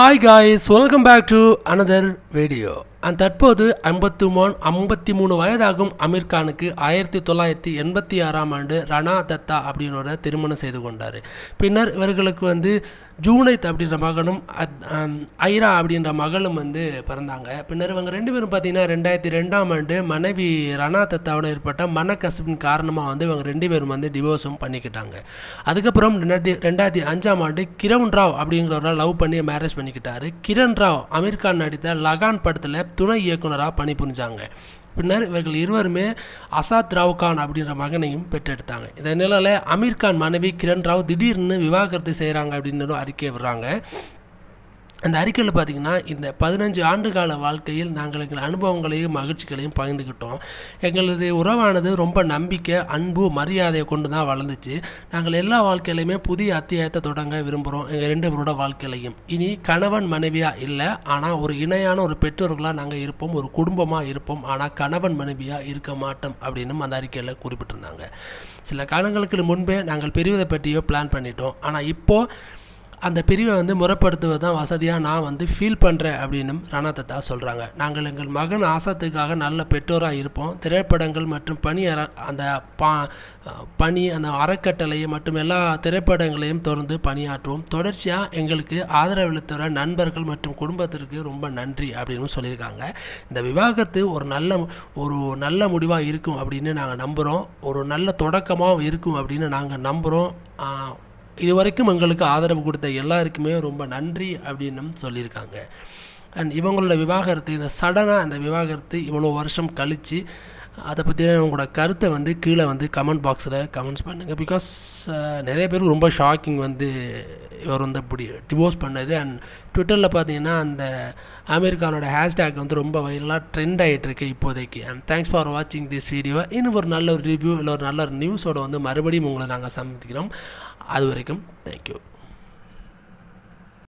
hi guys welcome back to another video. தற்போது ஐம்பத்தி மூணு ஐம்பத்தி மூணு வயதாகும் அமீர் கானுக்கு ஆயிரத்தி தொள்ளாயிரத்தி எண்பத்தி ஆறாம் ஆண்டு ரணா தத்தா அப்படின்னோட திருமணம் செய்து கொண்டார். பின்னர் இவர்களுக்கு வந்து ஜூனைத் அப்படின்ற மகனும் அத்- ஐரா அப்படின்ற மகளும் வந்து பிறந்தாங்க. பின்னர் இவங்க ரெண்டு பேரும் பார்த்தீங்கன்னா ரெண்டாயிரத்தி ரெண்டாம் ஆண்டு மனைவி ரணா தத்தாவோட ஏற்பட்ட மனக்கசப்பின் காரணமாக வந்து இவங்க ரெண்டு பேரும் வந்து டிவோர்ஸும் பண்ணிக்கிட்டாங்க. அதுக்கப்புறம் ரெண்டாயிரத்தி ரெண்டாயிரத்தி அஞ்சாம் ஆண்டு கிரண் ராவ் அப்படிங்கிறவரை லவ் பண்ணி மேரேஜ் பண்ணிக்கிட்டாரு. கிரண் ராவ் அமீர் கான் நடித்த லகான் படத்தில் துணை இயக்குனராக பணிபுரிஞ்சாங்க. பின்னர் இவர்கள் இருவருமே அசாத் ராவ் கான் அப்படின்ற மகனையும் பெற்றெடுத்தாங்க. இந்த நிலையில் அமீர் கான் மனைவி கிரண் ராவ் திடீர்னு விவாகரத்து செய்கிறாங்க அப்படின்னு ஒரு அறிக்கை விடுறாங்க. அந்த அறிக்கையில் பார்த்திங்கன்னா இந்த பதினஞ்சு ஆண்டு கால வாழ்க்கையில் நாங்கள் எங்கள் அனுபவங்களையும் மகிழ்ச்சிகளையும் பகிர்ந்துக்கிட்டோம் எங்களது உறவானது ரொம்ப நம்பிக்கை அன்பு மரியாதையை கொண்டு தான் வளர்ந்துச்சு. நாங்கள் எல்லா வாழ்க்கையிலையுமே புதிய அத்தியாயத்தை தொடங்க விரும்புகிறோம் எங்கள் ரெண்டு பேரோட வாழ்க்கையிலையும். இனி கணவன் மனைவியாக இல்லை ஆனால் ஒரு இணையான ஒரு பெற்றோர்களாக நாங்கள் இருப்போம் ஒரு குடும்பமாக இருப்போம் ஆனால் கணவன் மனைவியாக இருக்க மாட்டோம் அப்படின்னு அந்த அறிக்கையில் குறிப்பிட்டிருந்தாங்க. சில காலங்களுக்கு முன்பே நாங்கள் பெரியதை பற்றியோ பிளான் பண்ணிட்டோம். ஆனால் இப்போது அந்த பிரிவை வந்து முறைப்படுத்துவது தான் வசதியாக நான் வந்து ஃபீல் பண்ணுறேன் அப்படின்னு ரணா தத்தா சொல்கிறாங்க நாங்கள் எங்கள் மகன் ஆசத்துக்காக நல்ல பெற்றோராக இருப்போம். திரைப்படங்கள் மற்றும் பணி அற அந்த பா பணி அந்த அறக்கட்டளை மற்றும் எல்லா திரைப்படங்களையும் தொடர்ந்து பணியாற்றுவோம். தொடர்ச்சியாக எங்களுக்கு ஆதரவளித்தவர நண்பர்கள் மற்றும் குடும்பத்திற்கு ரொம்ப நன்றி அப்படின்னு சொல்லியிருக்காங்க. இந்த விவாகரத்து ஒரு நல்ல ஒரு நல்ல முடிவாக இருக்கும் அப்படின்னு நாங்கள் நம்புகிறோம் ஒரு நல்ல தொடக்கமாகவும் இருக்கும் அப்படின்னு நாங்கள் நம்புகிறோம் இது வரைக்கும் எங்களுக்கு ஆதரவு கொடுத்த எல்லாருக்குமே ரொம்ப நன்றி அப்படின்னு சொல்லியிருக்காங்க. அண்ட் இவங்களோட விவாகரத்து இந்த சடனாக அந்த விவாகரத்து இவ்வளோ வருஷம் கழித்து அதை பற்றின உங்களோட கருத்தை வந்து கீழே வந்து கமெண்ட் பாக்ஸில் கமெண்ட்ஸ் பண்ணுங்கள் பிகாஸ் நிறைய பேருக்கு ரொம்ப ஷாக்கிங் வந்து இவர் வந்து இப்படி டிவோர்ஸ் பண்ணது. அண்ட் ட்விட்டரில் பார்த்தீங்கன்னா அந்த அமெரிக்கானோட ஹேஷ்டேக் வந்து ரொம்ப வைரலாக ட்ரெண்ட் ஆகிட்டுருக்கு இப்போதைக்கு. அண்ட் தேங்க்ஸ் ஃபார் வாட்சிங் திஸ் வீடியோ இன்னும் ஒரு நல்ல ஒரு ரிவ்யூ இல்லை ஒரு நல்ல ஒரு நியூஸோட வந்து மறுபடியும் உங்களை நாங்கள் சந்திக்கிறோம். அது வரைக்கும் தேங்க்யூ